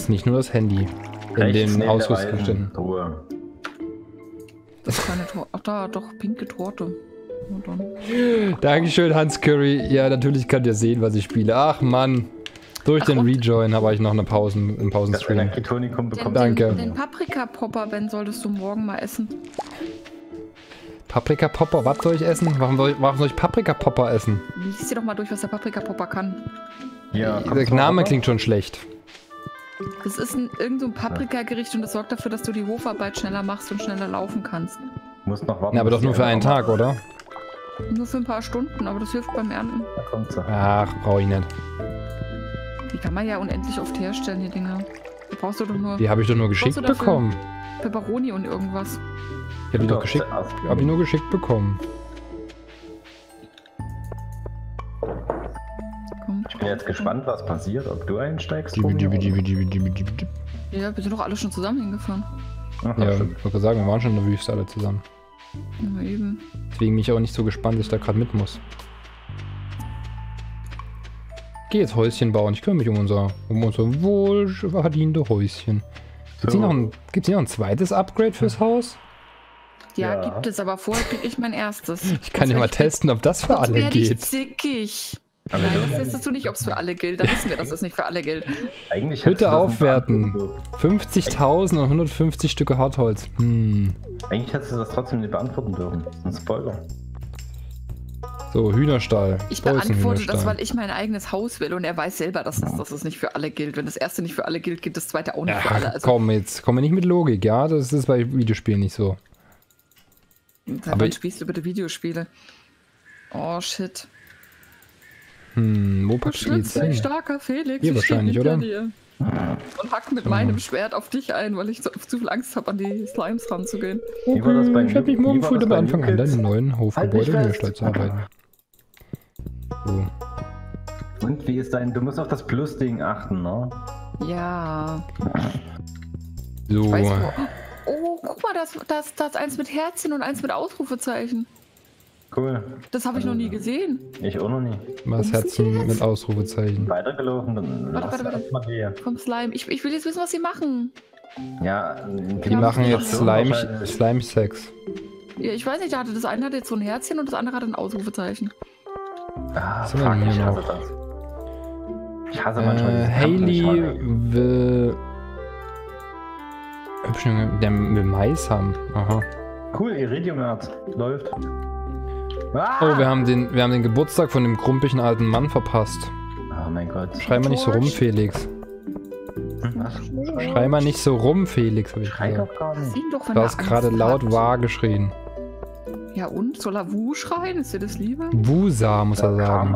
alles, nicht nur das Handy. In Rechts den Ausrüstungsständen. Truhe. Das ist keine Torte. Ach da, doch, pinke Torte. Dankeschön, Hans Curry. Ja, natürlich könnt ihr sehen, was ich spiele. Ach Mann. Durch Ach, den Rejoin habe ich noch eine Pausen, einen Pausenstream. Den, bekommt. Danke. Den, den Paprika-Popper, Ben, solltest du morgen mal essen. Paprika-Popper, was soll ich essen? Warum soll ich, warum soll ich Paprika-Popper essen? Lies dir doch mal durch, was der Paprika-Popper kann. Ja, Der Name klingt schon schlecht. Das ist ein, irgend so ein Paprikagericht und das sorgt dafür, dass du die Hofarbeit schneller machst und schneller laufen kannst. Muss noch warten. Na, aber doch nur die für einen Tag, oder? Nur für ein paar Stunden, aber das hilft beim Ernten. Ach, brauche ich nicht. Die kann man ja unendlich oft herstellen, die Dinger. Da brauchst du doch nur Die habe ich doch nur geschickt bekommen. Peperoni und irgendwas. Ich habe die doch geschickt, zuerst. hab ich nur geschickt bekommen. Bin jetzt gespannt, was passiert, ob du einsteigst. Dibi, dibi, oder- dibi, dibi, dibi, dibi, dibi. Ja, wir sind doch alle schon zusammen hingefahren. Ach, Ja, stimmt. ich wollte sagen, wir waren schon in der Wüste alle zusammen. Ja, eben. Deswegen bin ich auch nicht so gespannt, dass ich da gerade mit muss. Geh jetzt Häuschen bauen. Ich kümmere mich um unser, um unser wohlverdiente Häuschen. Gibt es So. nicht, noch ein- gibt's nicht noch ein zweites Upgrade fürs Haus? Ja, Ja. gibt es, aber vorher krieg ich mein erstes. Ich kann ja mal testen, ob das für alle geht. zickig. Aber Nein, du- das testest du nicht, ob es für alle gilt. Da wissen wir, dass es nicht für alle gilt. Eigentlich Hütte das aufwerten. nicht beantworten 50.000 und 150 Stücke Hartholz. Hm. Eigentlich hättest du das trotzdem nicht beantworten dürfen. Das ist ein Spoiler. So, Hühnerstall. Ich Wo beantworte das, weil ich mein eigenes Haus will und er weiß selber, dass es, dass es nicht für alle gilt. Wenn das erste nicht für alle gilt, gilt das zweite auch nicht für alle. Ja, Also, komm, jetzt komm mir nicht mit Logik, ja? Das ist bei Videospielen nicht so. seit aber wann spielst du bitte Videospiele? Oh shit. Hm, wo dich, hin? starker Felix. Hier wahrscheinlich, oder? Dir. Und hack mit So. meinem Schwert auf dich ein, weil ich so, zu viel Angst habe, an die Slimes ranzugehen. Wie war das bei ich werde mich morgen früh das damit bei anfangen, an deinem neuen Halt Hofgebäude fest. Hühnerstall zu arbeiten. So. Und wie ist dein. Du musst auf das Plus-Ding achten, ne? Ja. So. Weißt du, oh, guck mal, das, das, das eins mit Herzchen und eins mit Ausrufezeichen. Cool. Das habe ich noch nie gesehen. Ich auch noch nie. Was Wo Herzchen mit Ausrufezeichen. Weitergelaufen, dann Warte, lass warte, warte. erstmal gehen. Vom Slime. Ich, ich will jetzt wissen, was sie machen. Ja, Die machen jetzt Slime, Slime. Ja, ich weiß nicht, der hatte, das eine hat jetzt so ein Herzchen und das andere hat ein Ausrufezeichen. Ah, wir fuck, ich hier hasse noch? das. Ich hasse manchmal Äh. Haley will. Hübsch, der will Mais haben. Aha. Cool, Iridium-Erz. Läuft. Ah! Oh, wir haben, den, wir haben den Geburtstag von dem krumpigen alten Mann verpasst. Oh mein Gott. Schrei mal nicht so rum. Felix. Was? Schrei mal nicht so rum, Felix, hab ich Schrei gesagt. doch gar nicht. ihn doch, wenn Du er hast Angst gerade laut hat. wahr geschrien. Ja und? Soll er Wu schreien? Ist dir das lieber? Wusa, muss er sagen.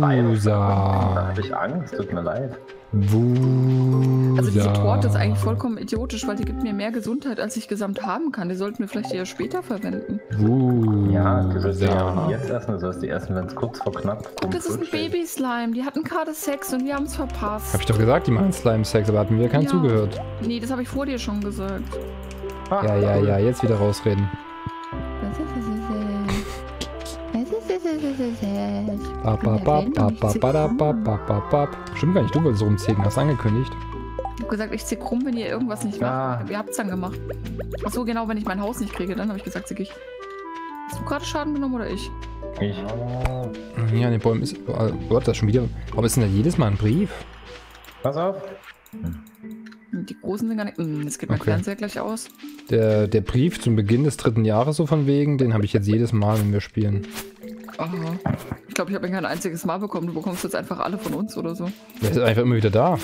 Da Wusa. hatte ich Angst, tut mir leid. Wusa. Also diese Torte ist eigentlich vollkommen idiotisch, weil die gibt mir mehr Gesundheit, als ich gesamt haben kann. Die sollten wir vielleicht eher später verwenden. Ja, mm, das ist ja jetzt essen, du sollst die ersten, wenn es kurz vor knapp Guck, das ist ein Baby-Slime. Die hatten gerade Sex und wir haben es verpasst. Hab ich doch gesagt, die machen Slime-Sex, aber hatten wir keinen ja. zugehört. Nee, das habe ich vor dir schon gesagt. Ah, ja, ja, ja, jetzt wieder rausreden. Stimmt gar nicht, du wolltest rumziehen, hast angekündigt. Ich hab gesagt, ich zieh krumm, wenn ihr irgendwas nicht macht. Ah. Ihr habt's dann gemacht. Achso, genau, wenn ich mein Haus nicht kriege, dann habe ich gesagt, zieh ich. Hast du gerade Schaden genommen oder ich? Ich. Ja, den Bäumen ist. Oh Gott, das schon wieder. Warum ist denn da jedes Mal ein Brief? Pass auf. Die großen Dinger nicht. Hm, Jetzt geht mein Okay. Fernseher gleich aus. Der, der Brief zum Beginn des dritten Jahres, so von wegen, den habe ich jetzt jedes Mal, wenn wir spielen. Aha. Ich glaube, ich habe ihn kein einziges Mal bekommen. Du bekommst jetzt einfach alle von uns oder so. Der ist einfach immer wieder da.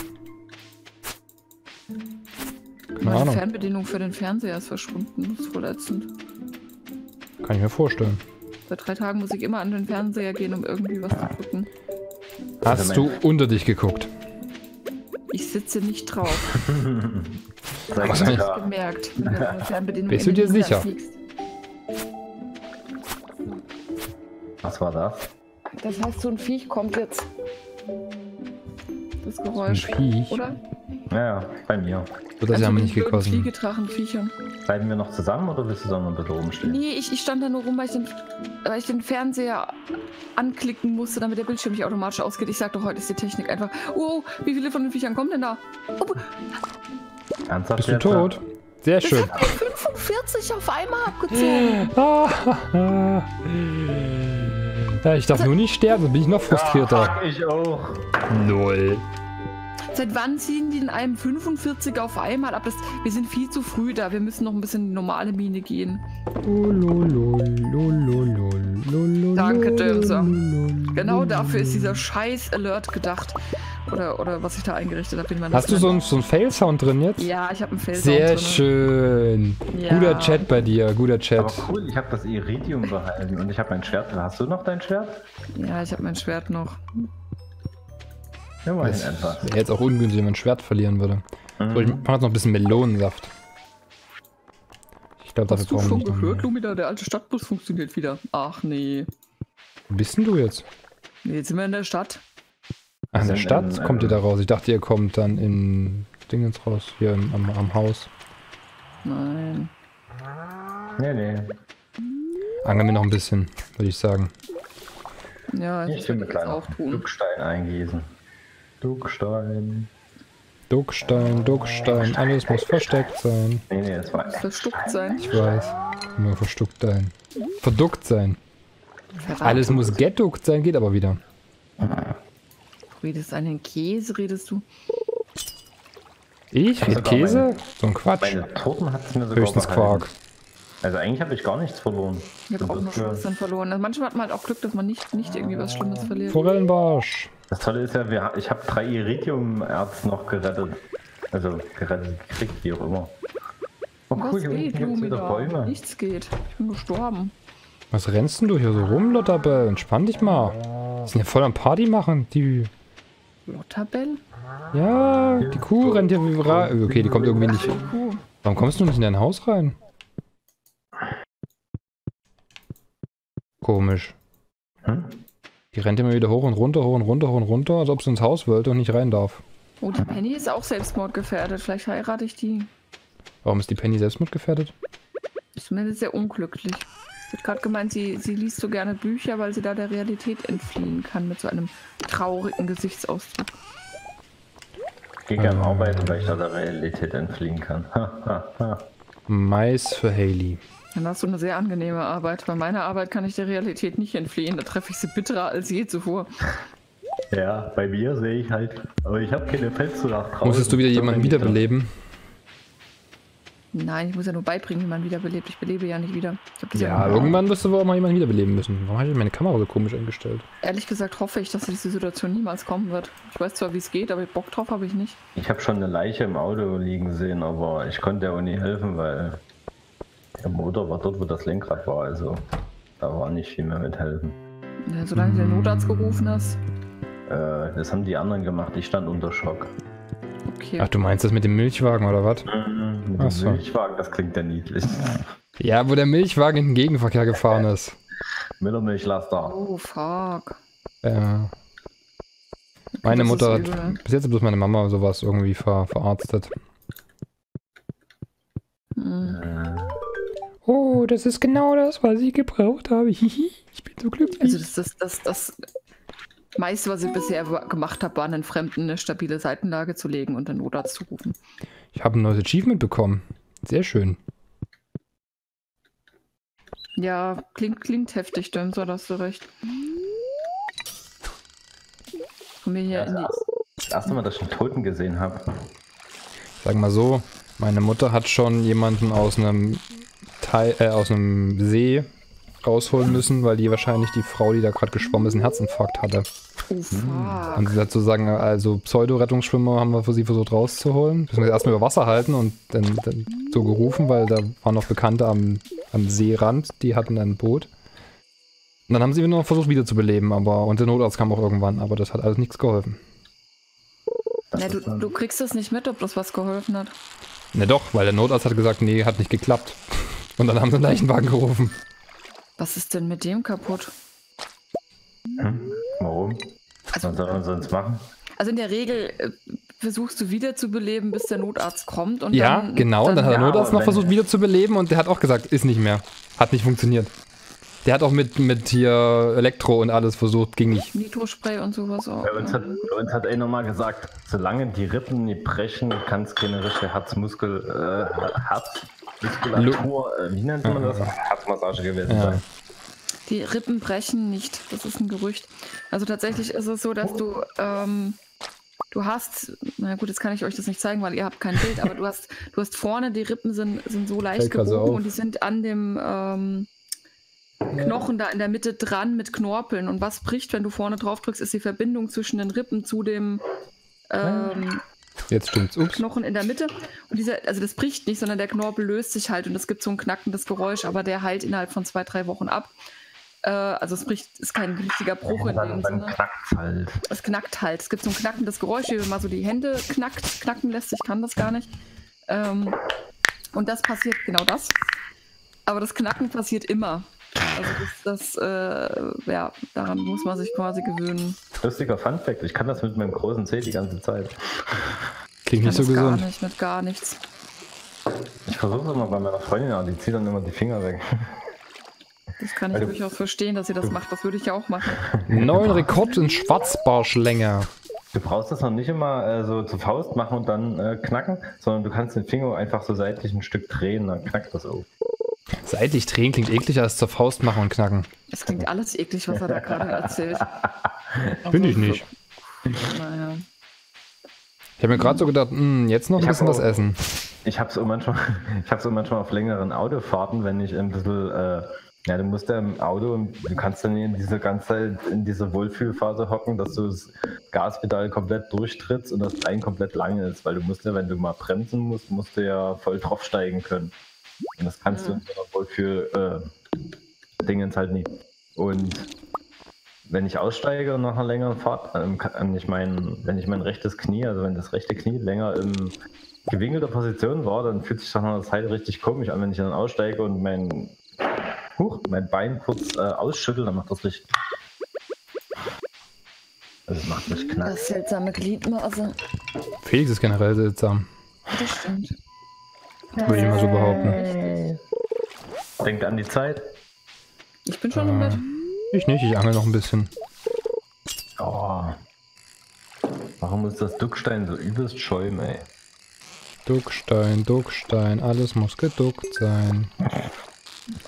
Keine Meine Ahnung, Fernbedienung für den Fernseher ist verschwunden. Das ist voll ätzend. Kann ich mir vorstellen. Seit drei Tagen muss ich immer an den Fernseher gehen, um irgendwie was zu drücken. Hast du unter dich geguckt? Ich sitze nicht drauf. Was ich klar. Gemerkt. Bist du dir sicher? fliegst. Was war das? Das heißt, so ein Viech kommt jetzt. Das Geräusch. Viech? Oder? Naja, bei mir. Ja Also mal die nicht gekostet. Fliegedrachenviecher. Bleiben wir noch zusammen oder willst du noch ein bisschen rumstehen? Nee, ich, ich stand da nur rum, weil ich, den, weil ich den Fernseher anklicken musste, damit der Bildschirm nicht automatisch ausgeht. Ich sag doch, heute ist die Technik einfach. Oh, wie viele von den Viechern kommen denn da? Oh, Ernsthaft Bist du jetzt? tot? Sehr das schön. hat mir 45 auf einmal abgezogen. Ja, ich darf nur nicht sterben, dann bin ich noch frustrierter. Ah, fuck, ich auch. Null. Seit wann ziehen die in einem 45 auf einmal ab? Das, wir sind viel zu früh da. Wir müssen noch ein bisschen in die normale Mine gehen. Danke, Jameser. Genau dafür ist dieser scheiß Alert gedacht. Oder, oder was ich da eingerichtet habe. Hast du so einen, so einen Fail-Sound drin jetzt? Ja, ich habe einen Fels. Sehr schön. Ja. Guter Chat bei dir, guter Chat. Aber cool, ich habe das Iridium behalten und ich habe mein Schwert. Hast du noch dein Schwert? Ja, ich habe mein Schwert noch. Immerhin Das wäre jetzt auch ungünstig, wenn man ein Schwert verlieren würde. So, ich Mhm. mache jetzt noch ein bisschen Melonensaft. Ich glaube, dafür Hast du brauchen wir schon gehört, mehr. Lumina? Der alte Stadtbus funktioniert wieder. Ach nee. Wo bist denn du jetzt? Nee, Jetzt sind wir in der Stadt. Ach, in der Stadt in, kommt ihr äh, da raus. Ich dachte, ihr kommt dann in Dingens raus, hier im, am, am Haus. Nein. Nee, nee. Angeln wir noch ein bisschen, würde ich sagen. Ja, Ich das will auch tun. Duckstein eingießen. Duckstein. Duckstein, Duckstein, alles muss versteckt sein. Nee, nee, das war Muss verstuckt sein. Ich weiß. Immer verstuckt sein. Verduckt sein. Alles muss geduckt sein, geht aber wieder. Du redest einen Käse, redest du? Ich? Also Käse? So ein Quatsch. Meine es mir sogar Höchstens. Quark. Also eigentlich habe ich gar nichts verloren. Ich habe auch Das noch äh, Schwestern verloren. Also manchmal hat man halt auch Glück, dass man nicht, nicht irgendwie was Schlimmes verliert. Forellenbarsch. Das Tolle ist ja, wir, ich habe drei Iridium-Erz noch gerettet. Also gerettet gekriegt, wie auch immer. Oh Was cool, hier unten geht, gibt es wieder? Bäume. Nichts geht. Ich bin gestorben. Was rennst denn du hier so rum, Lotterbell? Entspann dich mal. Die sind ja voll am Party machen, die. Lotterbell? Ja, die Kuh rennt hier wie rein. Okay, die kommt irgendwie nicht. Warum kommst du nicht in dein Haus rein? Komisch. Hm? Die rennt immer wieder hoch und runter, hoch und runter, hoch und runter, als ob sie ins Haus wollte und nicht rein darf. Oh, die Penny ist auch selbstmordgefährdet. Vielleicht heirate ich die. Warum ist die Penny selbstmordgefährdet? Ist zumindest sehr unglücklich. Sie hat gerade gemeint, sie, sie liest so gerne Bücher, weil sie da der Realität entfliehen kann mit so einem traurigen Gesichtsausdruck. Ich gehe gerne Ähm. arbeiten, weil ich da der Realität entfliehen kann. Mais für Haley. Dann hast du eine sehr angenehme Arbeit. Bei meiner Arbeit kann ich der Realität nicht entfliehen. Da treffe ich sie bitterer als je zuvor. Ja, bei mir sehe ich halt, aber ich habe keine Fenster nach draußen. Musstest du wieder jemanden wiederbeleben? Nein, ich muss ja nur beibringen, wie man wiederbelebt. Ich belebe ja nicht wieder. Ich hab das Ja, ja irgendwann wirst du wohl auch mal jemanden wiederbeleben müssen. Warum habe ich meine Kamera so komisch eingestellt? Ehrlich gesagt hoffe ich, dass diese Situation niemals kommen wird. Ich weiß zwar, wie es geht, aber Bock drauf habe ich nicht. Ich habe schon eine Leiche im Auto liegen sehen, aber ich konnte ja auch nie helfen, weil der Motor war dort, wo das Lenkrad war. Also da war nicht viel mehr mit helfen. Ja, solange du den Notarzt gerufen hast. Äh, das haben die anderen gemacht. Ich stand unter Schock. Okay. Ach, du meinst das mit dem Milchwagen oder was? Mhm, mit Ach dem so. Milchwagen, das klingt ja niedlich. Ja, wo der Milchwagen in den Gegenverkehr gefahren ist. Müllermilchlaster. Oh, fuck. Ja. Meine Das ist Mutter hat übel. bis jetzt bloß meine Mama sowas irgendwie ver, verarztet. Oh, das ist genau das, was ich gebraucht habe. Ich bin so glücklich. Also das, das, das, das meiste, was ich bisher gemacht habe, war einen Fremden eine stabile Seitenlage zu legen und den Notarzt zu rufen. ich habe ein neues Achievement bekommen. Sehr schön. Ja, klingt, klingt heftig, dann so hast du recht. Kommen wir hier in die. das erste Mal, dass ich einen Toten gesehen habe. Sag mal so, meine Mutter hat schon jemanden aus einem Teil, äh, aus einem See rausholen müssen, weil die wahrscheinlich die Frau, die da gerade geschwommen ist, einen Herzinfarkt hatte. Oh, fuck. Und sozusagen, also Pseudo-Rettungsschwimmer haben wir für sie versucht rauszuholen. Müssen wir erstmal über Wasser halten und dann, dann so gerufen, weil da waren noch Bekannte am, am Seerand, die hatten ein Boot. Und dann haben sie noch versucht wiederzubeleben, aber und der Notarzt kam auch irgendwann, aber das hat alles nichts geholfen. Ja, du, du kriegst das nicht mit, ob das was geholfen hat. Ne doch, weil der Notarzt hat gesagt, nee, hat nicht geklappt. Und dann haben sie einen Leichenwagen gerufen. Was ist denn mit dem kaputt? Hm? Warum? Also, Was soll man sonst machen? also in der Regel äh, versuchst du wiederzubeleben, bis der Notarzt kommt. Und Ja, dann, genau. Und dann hat der Ja, Notarzt noch versucht wiederzubeleben und der hat auch gesagt, ist nicht mehr. Hat nicht funktioniert. Der hat auch mit, mit hier Elektro und alles versucht, ging nicht. Nitrospray und sowas auch. Bei uns, hat, bei uns hat einer mal gesagt, solange die Rippen nicht brechen, kann es keine richtige Herzmuskel, äh, Herzmuskulatur, äh, wie nennt man das? Herzmassage gewesen Ja. sein. Die Rippen brechen nicht. Das ist ein Gerücht. Also tatsächlich ist es so, dass du, ähm, du hast, na gut, jetzt kann ich euch das nicht zeigen, weil ihr habt kein Bild, aber du hast, du hast vorne, die Rippen sind, sind so leicht Fällt gebogen auf. und die sind an dem ähm, Knochen da in der Mitte dran mit Knorpeln. Und was bricht, wenn du vorne drauf drückst, ist die Verbindung zwischen den Rippen zu dem ähm, Jetzt stimmt's. Ups. Knochen in der Mitte. Und dieser, also das bricht nicht, sondern der Knorpel löst sich halt und es gibt so ein knackendes Geräusch, aber der heilt innerhalb von zwei, drei Wochen ab. Äh, also es bricht, ist kein richtiger Bruch in dann dem dann Sinne. knackt halt. Es knackt halt. Es gibt so ein knackendes Geräusch, wie wenn man so die Hände knackt, knacken lässt. Ich kann das gar nicht. Ähm, und das passiert, genau das. Aber das Knacken passiert immer. Also das, das äh, ja, daran muss man sich quasi gewöhnen. Lustiger Funfact, ich kann das mit meinem großen C die ganze Zeit. Klingt Ich nicht so das gar gesund. nicht, mit gar nichts. Ich versuche es immer bei meiner Freundin, aber die zieht dann immer die Finger weg. Das kann ich Also- durchaus verstehen, dass ihr das macht. Das würde ich ja auch machen. Neuen Rekord in Schwarzbarschlänge. Du brauchst das noch nicht immer äh, so zur Faust machen und dann äh, knacken, sondern du kannst den Finger einfach so seitlich ein Stück drehen, dann knackt das auf. Seitlich drehen klingt ekliger als zur Faust machen und knacken. Es klingt alles eklig, was er da gerade erzählt. Finde ich nicht. Naja. Ich habe mir gerade so gedacht, hm, jetzt noch ein Ich bisschen was essen. Ich habe so manchmal, ich habe so manchmal auf längeren Autofahrten, wenn ich ein bisschen, äh, ja, du musst ja im Auto, du kannst dann in diese ganze Zeit in dieser Wohlfühlphase hocken, dass du das Gaspedal komplett durchtrittst und das Bein komplett lang ist, weil du musst ja, wenn du mal bremsen musst, musst du ja voll draufsteigen können. Und das kannst du in so einer Wohlfühl äh, Dingens halt nicht. Und wenn ich aussteige nach einer längeren Fahrt, ähm, kann ich mein, wenn ich mein rechtes Knie, also wenn das rechte Knie länger im gewinkelter Position war, dann fühlt sich das nach einer Zeit richtig komisch an, wenn ich dann aussteige und mein, huch, mein Bein kurz äh, ausschüttel, dann macht das richtig. Also macht richtig knack. Das seltsame Gliedmaße. Felix ist generell seltsam. Das stimmt. Würde ich mal so behaupten. Denkt an die Zeit. Ich bin schon im Bett. Ich nicht, ich angel noch ein bisschen. Oh. Warum muss das Duckstein so übelst schäumen, ey? Duckstein, Duckstein, alles muss geduckt sein.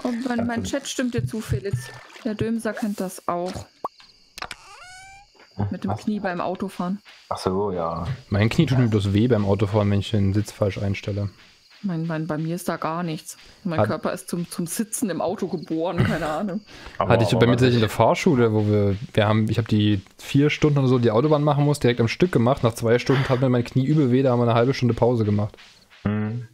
Und mein, mein Chat stimmt dir zu, Felix. Der Dömser kennt das auch. Mit dem Knie beim Autofahren. Ach so, ja. Mein Knie tut mir bloß weh beim Autofahren, wenn ich den Sitz falsch einstelle. Mein, mein, bei mir ist da gar nichts. Mein Hat- Körper ist zum, zum Sitzen im Auto geboren, keine Ahnung. Aber, Hatte ich aber bei mir tatsächlich in der Fahrschule, wo wir, wir haben, ich habe die vier Stunden oder so die Autobahn machen muss, direkt am Stück gemacht. Nach zwei Stunden hat mir mein Knie übel weh, da haben wir eine halbe Stunde Pause gemacht. Hm.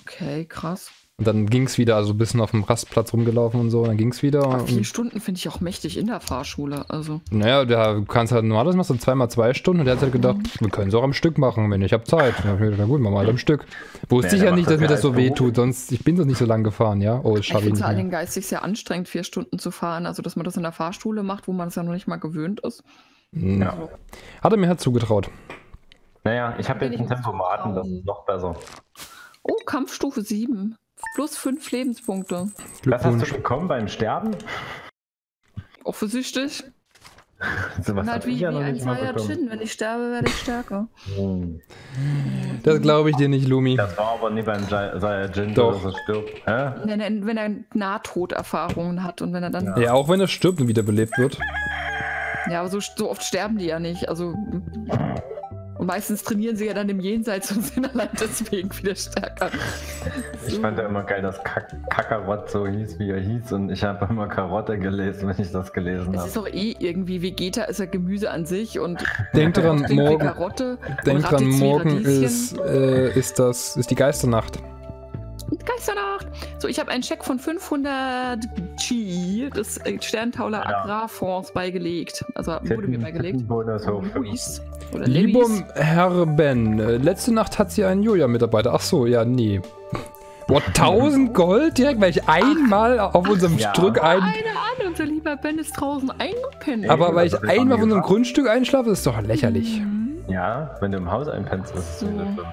Okay, krass. Und dann ging es wieder, also ein bisschen auf dem Rastplatz rumgelaufen und so, und dann ging es wieder. Aber vier Und, Stunden finde ich auch mächtig in der Fahrschule. Also, naja, da du kannst halt normales machst du zweimal zwei Stunden und der hat halt gedacht, wir können es auch am Stück machen, wenn ich habe Zeit. Und dann hab ich mir gedacht, na gut, machen wir halt am Stück. Wusste Ja, ich ja nicht, das dass mir ja das so weh tut, sonst, ich bin das nicht so lang gefahren, ja? Oh, das ich schaffe ich finde es. Dingen geistig sehr anstrengend, vier Stunden zu fahren. Also, dass man das in der Fahrschule macht, wo man es ja noch nicht mal gewöhnt ist. Hm. Ja. Hat er mir halt zugetraut. Naja, ich habe jetzt einen Tempomaten, das ist noch besser. Oh, Kampfstufe 7. Plus 5 Lebenspunkte. Was hast du bekommen beim Sterben? Offensichtlich. So was halt hab ich wie, ja wie noch ein. Saiyajin. Wenn ich sterbe, werde ich stärker. Hm. Das glaube ich dir nicht, Lumi. Das war aber nie beim Saiyajin, Doch. dass er stirbt. Hä? Wenn er, wenn er Nahtoderfahrungen hat und wenn er dann. Ja, Ja, auch wenn er stirbt und wiederbelebt wird. aber so, so oft sterben die ja nicht. Also. Und meistens trainieren sie ja dann im Jenseits und sind allein deswegen wieder stärker. Ich fand ja immer geil, dass Kak Kakarott so hieß, wie er hieß. Und ich habe immer Karotte gelesen, wenn ich das gelesen Es habe. ist doch eh irgendwie, Vegeta ist ja Gemüse an sich und Denk dran, morgen, Karotte. denk und dran, morgen ist, äh, ist das, ist die Geisternacht. Geisternacht. So, ich habe einen Scheck von 500 G des äh, Sterntaler Ja. Agrarfonds beigelegt. Also wurde mir beigelegt. Luis. Oder Lieber. Herr Ben, letzte Nacht hat sie einen Julia-Mitarbeiter. Ach so, ja, nee. Boah, 1000 Gold direkt, weil ich einmal auf unserem Ja. Stück ein... Keine Ahnung, unser lieber Ben ist draußen eingepennt. Aber weil ich einmal auf unserem. Grundstück einschlafe, ist doch lächerlich. Mhm. Ja, wenn du im Haus einpennst, ist es So. nicht so schlimm.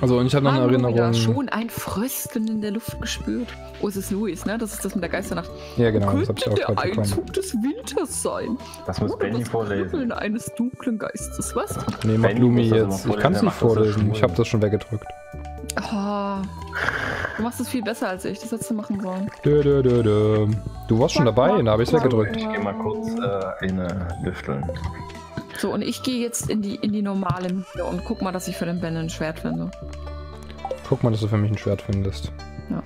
Also und ich habe noch eine Erinnerung. schon ein Frösteln in der Luft gespürt. Oh, es ist Louis, ne? Das ist das mit der Geisternacht. Ja genau, das habe ich Könnte auch der bekommen. Einzug des Winters sein. Das muss Benny das vorlesen. Kribbeln eines dunklen Geistes. Was? Nee, mach Benny Lumi jetzt. Ich kann es nicht vorlesen. Ich habe das schon weggedrückt. Ah, du machst es viel besser als ich. Das hättest du machen sollen. Dö, dö, dö, dö. Du warst schon dabei, da habe ich es weggedrückt. Ich gehe mal kurz äh, eine lüfteln. So, und ich gehe jetzt in die, in die normale Mine und guck mal, dass ich für den Ben ein Schwert finde. Guck mal, dass du für mich ein Schwert findest. Ja.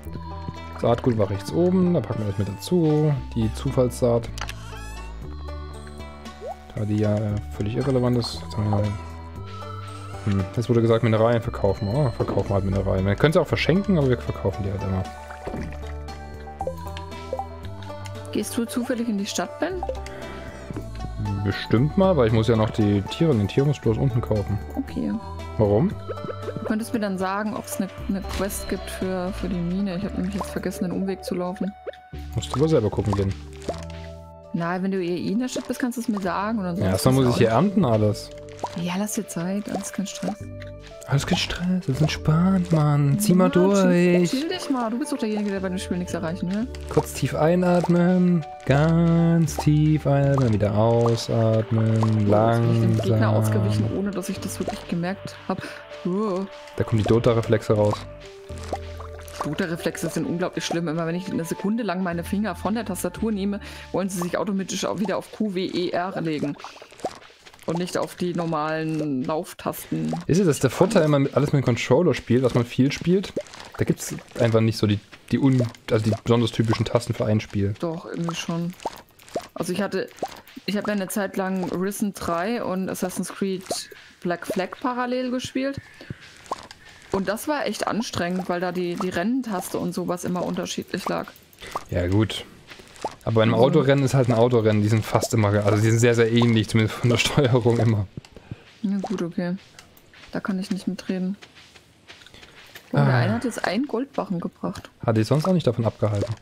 Saatgut war rechts oben, da packen wir das mit dazu. Die Zufallssaat. Da die ja äh, völlig irrelevant ist. Jetzt, hm. Jetzt wurde gesagt, Mineralien verkaufen. Oh, verkaufen wir halt Mineralien. Wir können sie auch verschenken, aber wir verkaufen die halt immer. Gehst du zufällig in die Stadt, Ben? Bestimmt mal, weil ich muss ja noch die Tiere, den Tiermusstoß unten kaufen. Okay. Warum? Du könntest mir dann sagen, ob es eine, eine Quest gibt für, für die Mine. Ich habe nämlich jetzt vergessen, den Umweg zu laufen. Musst du aber selber gucken gehen. Na, wenn du eh in der Stadt bist, kannst du es mir sagen. Und Ja, ansonsten erstmal muss ich hier ernten alles. Ja, lass dir Zeit. Alles kein Stress. Alles kein Stress, das ist entspannt, Mann. Zieh mal Ja, Chill, durch. chill dich mal. Du bist doch derjenige, der bei dem Spiel nichts erreichen will. Kurz tief einatmen, ganz tief einatmen, wieder ausatmen, Jetzt bin ich dem Gegner langsam. ausgewichen, ohne dass ich das wirklich gemerkt habe. Uh, Da kommen die Dota-Reflexe raus. Reflexe sind unglaublich schlimm. Immer wenn ich eine Sekunde lang meine Finger von der Tastatur nehme, wollen sie sich automatisch auch wieder auf Q, W, E, R legen. Und nicht auf die normalen Lauftasten. Ist es das der Vorteil, wenn man alles mit dem Controller spielt, was man viel spielt? Da gibt es einfach nicht so die, die, un, also die besonders typischen Tasten für ein Spiel. Doch, irgendwie schon. Also ich hatte, ich habe ja eine Zeit lang Risen 3 und Assassin's Creed Black Flag parallel gespielt. Und das war echt anstrengend, weil da die, die Rennentaste und sowas immer unterschiedlich lag. Ja, gut. Aber bei einem Autorennen ist halt ein Autorennen, die sind fast immer, also die sind sehr, sehr ähnlich, zumindest von der Steuerung immer. Ja gut, okay. Da kann ich nicht mitreden. Oh, Ah. der eine hat jetzt einen Goldbarren gebracht. Hatte ich sonst auch nicht davon abgehalten.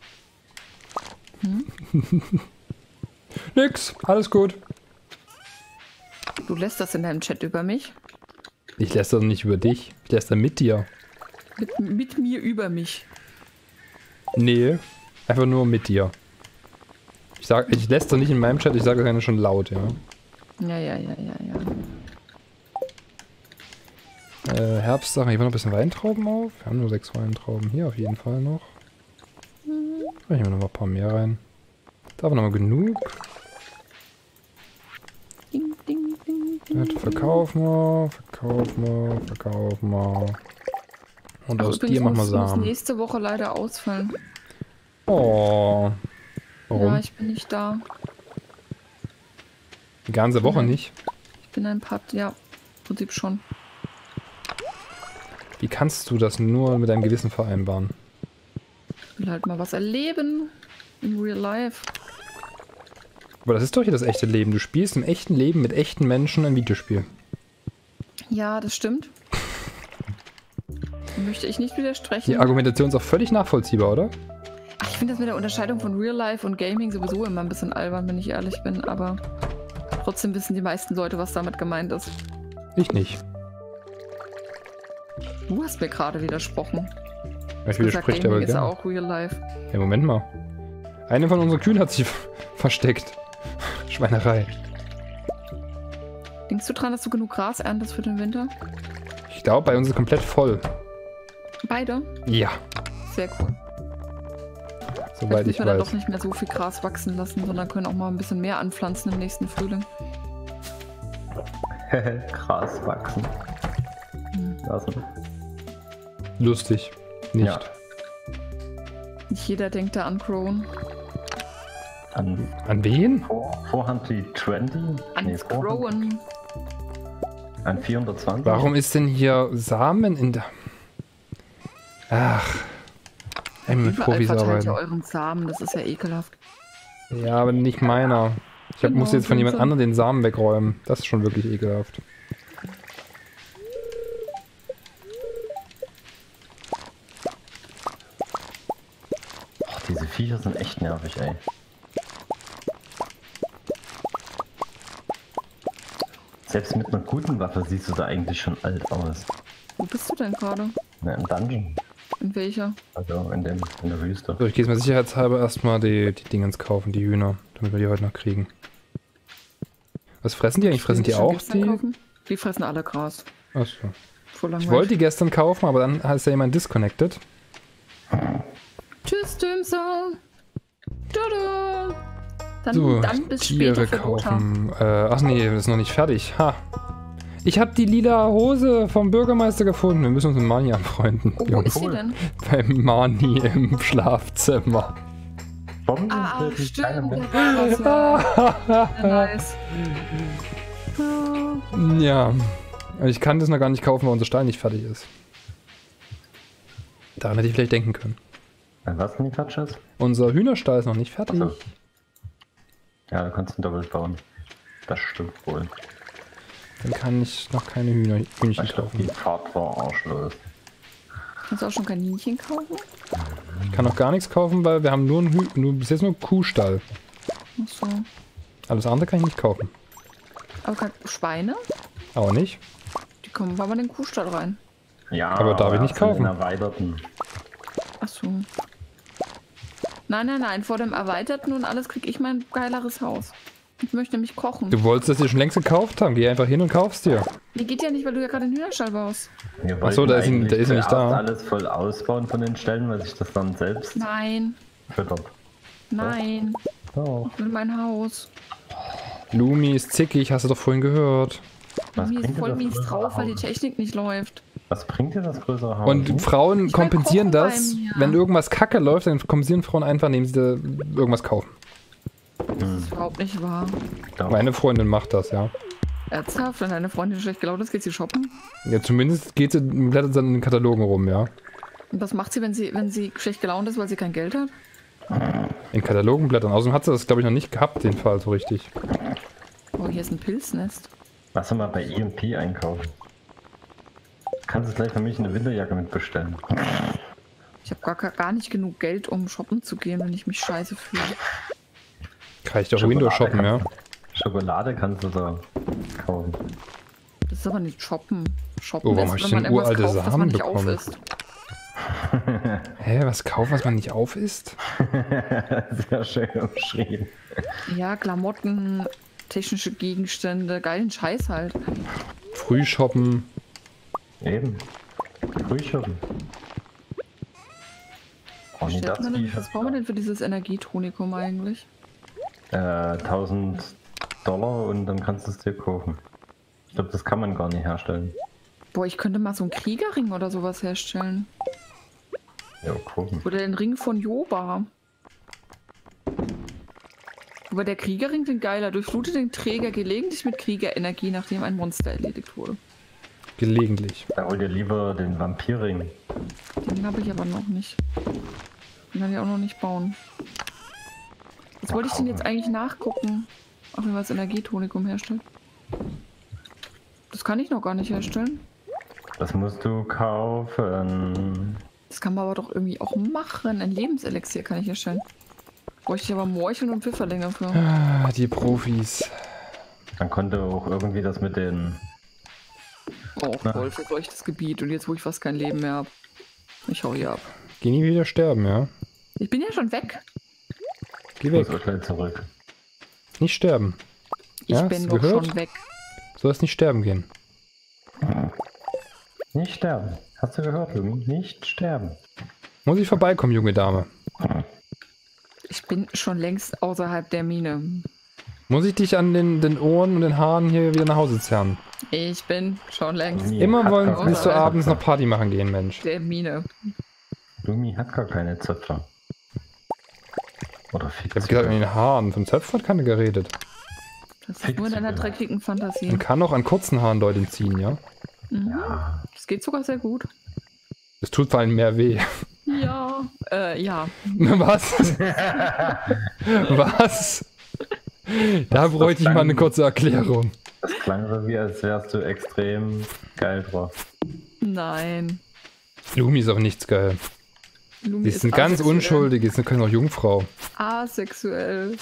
Hm? Nix, alles gut. Du lässt das in deinem Chat über mich. Ich lässt das nicht über dich, ich lässt das mit dir. Mit, mit mir über mich. Nee, einfach nur mit dir. Ich sag, ich lässt das nicht in meinem Chat, ich sage das ja schon laut, ja. Ja, ja, ja, ja, ja. Äh, Herbstsachen, hier war noch ein bisschen Weintrauben auf. Wir haben nur sechs Weintrauben hier auf jeden Fall noch. Vielleicht noch mal ein paar mehr rein. Da haben wir noch mal genug. Ding, ding, ding, ding. Das verkaufen wir, verkaufen wir, verkaufen wir. Und Ach, aus dir machen wir Samen. nächste Woche leider ausfallen. Oh. Warum? Ja, ich bin nicht da. Die ganze Woche nicht. Ich bin ein Part, ja, im Prinzip schon. Wie kannst du das nur mit deinem Gewissen vereinbaren? Ich will halt mal was erleben. Im Real Life. Aber das ist doch hier das echte Leben. Du spielst im echten Leben mit echten Menschen ein Videospiel. Ja, das stimmt. Möchte ich nicht widersprechen. Die Argumentation ist auch völlig nachvollziehbar, oder? Finde das mit der Unterscheidung von Real Life und Gaming sowieso immer ein bisschen albern, wenn ich ehrlich bin, aber trotzdem wissen die meisten Leute, was damit gemeint ist. Ich nicht. Du hast mir gerade widersprochen. Ich widerspricht aber Gaming ist gerne. auch Real Life. Ja, Moment mal. Eine von unseren Kühen hat sich versteckt. Schweinerei. Denkst du dran, dass du genug Gras erntest für den Winter? Ich glaube, bei uns ist komplett voll. Beide? Ja, Sehr cool. Soweit ich wir dann weiß. doch nicht mehr so viel Gras wachsen lassen, sondern können auch mal ein bisschen mehr anpflanzen im nächsten Frühling. Gras wachsen. Hm. Lassen. Lustig. Nicht. Ja. Nicht jeder denkt da an Crown. An An wen? vor, Vorhand die 20? An Nee, Crowan. An 420? Warum ist denn hier Samen in der... Ach. Ey, mit Profis euren Samen, das ist ja ekelhaft. Ja, aber nicht meiner. Ich hab, Genau, muss jetzt von jemand anderem den Samen wegräumen. Das ist schon wirklich ekelhaft. Ach, diese Viecher sind echt nervig, ey. Selbst mit einer guten Waffe siehst du da eigentlich schon alt aus. Wo bist du denn gerade? Na, Im Dungeon. In welcher? Also in, dem, in der Wüste. So, ich gehe jetzt mal sicherheitshalber erstmal die, die Dingens kaufen, die Hühner, damit wir die heute noch kriegen. Was fressen die eigentlich? Fressen die schon auch die? Kaufen? Die fressen alle Gras. Achso. Ich wollte die gestern kaufen, aber dann ist ja jemand disconnected. Tschüss, Dümser. Tada. Dann, So, dann bis später Tiere Lothar. kaufen. Äh, ach nee, das ist noch nicht fertig. Ha. Ich habe die lila Hose vom Bürgermeister gefunden. Wir müssen uns mit Mani anfreunden. Oh, wo ist sie denn? Beim Mani im Schlafzimmer. Bomben Ah, stimmt. ja. Nice. Ja. Ich kann das noch gar nicht kaufen, weil unser Stall nicht fertig ist. Daran hätte ich vielleicht denken können. Äh, Was denn die ist? Unser Hühnerstall ist noch nicht fertig. Achso. Ja, du kannst ihn doppelt bauen. Das stimmt wohl. Dann kann ich noch keine Hühner, Hühnchen Ich kaufen. War arschlos. Kannst du auch schon Kaninchen kaufen? Ich kann noch gar nichts kaufen, weil wir haben nur, einen Hü nur bis jetzt nur Kuhstall. Achso. Alles andere kann ich nicht kaufen. Aber Schweine? Auch nicht. Die kommen aber in den Kuhstall rein. Ja, Aber darf ich nicht kaufen. Erweiterten. Achso. Nein, nein, nein. Vor dem Erweiterten und alles kriege ich mein geileres Haus. Ich möchte nämlich kochen. Du wolltest das dir schon längst gekauft haben. Geh einfach hin und kaufst dir. Nee, geht ja nicht, weil du ja gerade den Hühnerstall baust. Wir Ach so, wollten da ist ihn- eigentlich der ist ja nicht da. alles voll ausbauen von den Stellen, weil sich das dann selbst Nein, füttert. nein. So. Ich will mein Haus. Lumi ist zickig, hast du doch vorhin gehört. Was Mir ist bringt dir voll das mies größere drauf, weil die Haus? Technik nicht läuft. Was bringt dir das größere Haus? Und Frauen Ich kompensieren das, wenn irgendwas kacke läuft, dann kompensieren Frauen einfach, indem sie da irgendwas kaufen. Das ist überhaupt nicht wahr. Doch. Meine Freundin macht das, ja. Ernsthaft, wenn deine Freundin schlecht gelaunt ist, geht sie shoppen. Ja, zumindest geht sie, blättert dann in den Katalogen rum, ja. Und was macht sie, wenn sie, wenn sie schlecht gelaunt ist, weil sie kein Geld hat? In Katalogen blättern. Außerdem hat sie das, glaube ich, noch nicht gehabt, den Fall so richtig. Oh, hier ist ein Pilznest. Lass mal bei EMP einkaufen. Kannst du gleich für mich eine Winterjacke mitbestellen? Ich habe gar, gar nicht genug Geld, um shoppen zu gehen, wenn ich mich scheiße fühle. Kann ich doch Windows shoppen, ja. kannst du- Schokolade kannst du da kaufen. Das ist aber nicht shoppen. Shoppen Oh, warum ist, wenn man uralte kauft, was man Samen nicht bekommen? aufisst. Hä, was kaufen, was man nicht auf isst? Sehr schön umschrieben. Ja, Klamotten, technische Gegenstände, geilen Scheiß halt. Früh shoppen. Eben. Frühschoppen. Oh, nee, das man denn, T-Shirt. was brauchen wir denn für dieses Energietonikum eigentlich? Äh, 1000 Dollar und dann kannst du es dir kaufen. Ich glaube, das kann man gar nicht herstellen. Boah, ich könnte mal so einen Kriegerring oder sowas herstellen. Ja, gucken. Oder den Ring von Joba. Aber der Kriegerring klingt geiler. Durchflute den Träger gelegentlich mit Kriegerenergie, nachdem ein Monster erledigt wurde. Gelegentlich. Da hol dir lieber den Vampirring. Den habe ich aber noch nicht. Den kann ich auch noch nicht bauen. Was wollte ich denn jetzt eigentlich nachgucken? Auch wenn man das Energietonikum herstellt. Das kann ich noch gar nicht herstellen. Das musst du kaufen. Das kann man aber doch irgendwie auch machen. Ein Lebenselixier kann ich herstellen. Bräuchte ich aber Morcheln und Pfifferlinge für. Ah, die Profis. Dann konnte auch irgendwie das mit den. Oh, voll verseuchtes Gebiet. Und jetzt, wo ich fast kein Leben mehr habe. Ich hau hier ab. Geh nie wieder sterben, ja. Ich bin ja schon weg. Geh Ich weg. zurück. Nicht sterben. Ich Ja, bin doch gehört? schon weg. Du sollst nicht sterben gehen. Nicht sterben. Hast du gehört, Lumi? Nicht sterben. Muss ich vorbeikommen, junge Dame? Ich bin schon längst außerhalb der Mine. Muss ich dich an den, den Ohren und den Haaren hier wieder nach Hause zerren? Ich bin schon längst Lumi Immer wollen, willst du abends noch. Party machen gehen, Mensch. der Mine. Lumi hat gar keine Zöpfe. Oder Ich hab gesagt, an den Haaren. Von Zöpfen hat keiner geredet. Das ist nur in deiner dreckigen Fantasie. Man kann auch an kurzen Haaren Leute ziehen, ja? Mhm. Das geht sogar sehr gut. Es tut vor allem mehr weh. Ja. Äh, ja. Was? Was? Da bräuchte ich mal eine kurze Erklärung. Das klang so wie, als wärst du extrem geil drauf. Nein. Lumi ist aber nichts geil. Lumi Sie ist eine ganz asexuell. unschuldige, ist eine noch Jungfrau. Asexuell.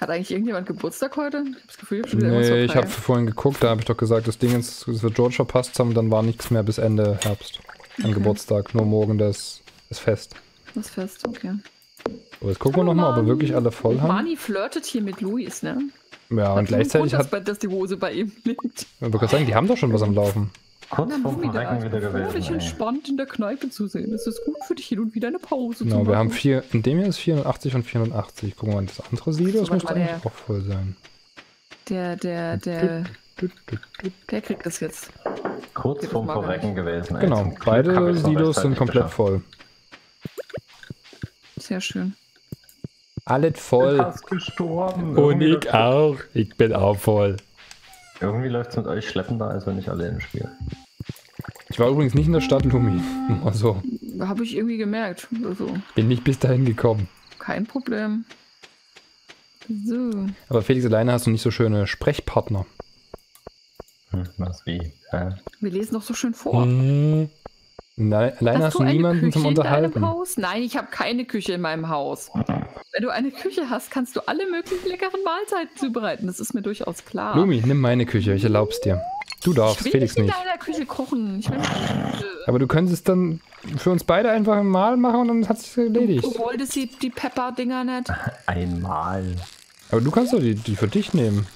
Hat eigentlich irgendjemand Geburtstag heute? Ich hab das Gefühl, ich hab schon wieder Nee, ich habe vorhin geguckt, da habe ich doch gesagt, das Ding ist, wird George verpasst haben, dann war nichts mehr bis Ende Herbst. An Okay. Geburtstag, nur morgen das ist fest. Das fest, okay. Aber jetzt gucken wir nochmal, ob wir wirklich alle voll haben. Mani flirtet hier mit Luis, ne? Ja, und Hat gleichzeitig Grund, hat, dass, dass die Hose bei ihm liegt. ich wollte sagen, die haben doch schon was am Laufen. Kurz der Verrecken wieder gewesen. Ey. entspannt in der Kneipe zu sehen. Es ist gut für dich, hin und wieder eine Pause zu Genau, machen. wir haben vier, in dem hier ist 480 und 480. Gucken wir mal, das andere Silo, das So, müsste eigentlich auch voll sein. Der, der, der, der kriegt das jetzt. Kurz vorm Verrecken gewesen. Genau, beide Silos sind komplett geschafft. voll. Sehr schön. Alles Du voll. hast gestorben. Und Irgendwie ich auch. Ich bin auch voll. Irgendwie läuft es mit euch schleppender, als wenn ich allein spiele. Ich war übrigens nicht in der Stadt Lumi. Nur mal so. Habe ich irgendwie gemerkt. Also, Bin nicht bis dahin gekommen. kein Problem. So. Aber Felix, alleine hast du nicht so schöne Sprechpartner. Hm, was wie? Hä? Wir lesen noch so schön vor. Hm. Nein, alleine hast du eine niemanden Küche zum in Unterhalten. deinem Haus? Nein, ich habe keine Küche in meinem Haus. Wenn du eine Küche hast, kannst du alle möglichen leckeren Mahlzeiten zubereiten. Das ist mir durchaus klar. Lumi, nimm meine Küche, ich erlaub's dir. Du darfst, ich will Felix nicht in nicht. deiner Küche kochen. Ich will nicht. Aber du könntest dann für uns beide einfach ein Mahl machen und dann hat sich erledigt. Du wolltest die, die Pepper-Dinger nicht. Einmal. Aber du kannst doch die, die für dich nehmen.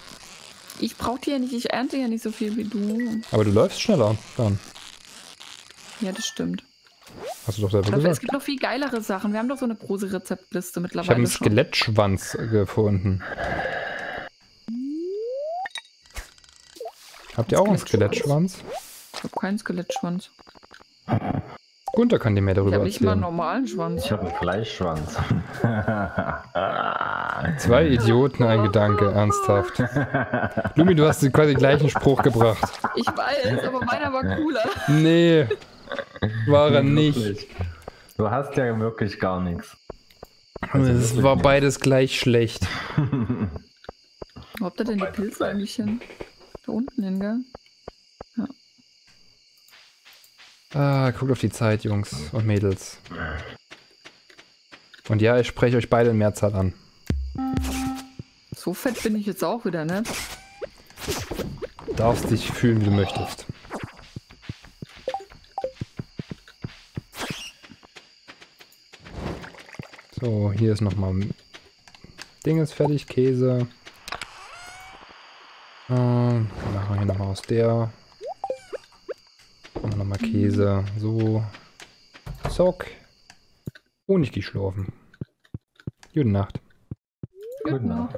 Ich brauche die ja nicht. Ich ernte ja nicht so viel wie du. Aber du läufst schneller dann. Ja, das stimmt. Hast du doch selber Aber es gesagt. gibt noch viel geilere Sachen. Wir haben doch so eine große Rezeptliste Ich habe mittlerweile einen schon. Skelettschwanz gefunden. Habt ihr auch einen Skelettschwanz? Ich habe keinen Skelettschwanz. Gunther kann dir mehr Ich darüber habe nicht mal einen erzählen. normalen Schwanz. Ich habe einen Fleischschwanz. Zwei Idioten, ein Gedanke, ernsthaft. Lumi, du hast quasi den gleichen Spruch gebracht. Ich weiß, aber meiner war cooler. Nee, war er nicht. Du hast ja wirklich gar nichts. Es war beides gleich schlecht. Wo habt ihr denn die Pilze eigentlich hin? Da unten hin, gell? Ah, guckt auf die Zeit, Jungs und Mädels. Und ja, ich spreche euch beide in Mehrzahl an. So fett bin ich jetzt auch wieder, ne? Darfst dich fühlen, wie du möchtest. So, hier ist nochmal Ding ist fertig, Käse. Ähm, machen wir hier nochmal aus der. Machen wir nochmal Käse. So. Zock. Honig geschlafen. Gute Nacht. Gute Nacht.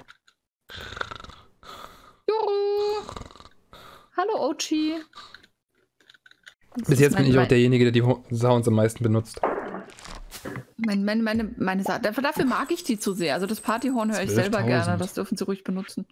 Juhu! Hallo, Ochi. Das Bis jetzt bin ich auch derjenige, der die Ho- Sounds am meisten benutzt. Meine, meine, meine, meine Sache. Dafür, dafür mag ich die zu sehr. Also das Partyhorn höre ich selber gerne. Das dürfen sie ruhig benutzen.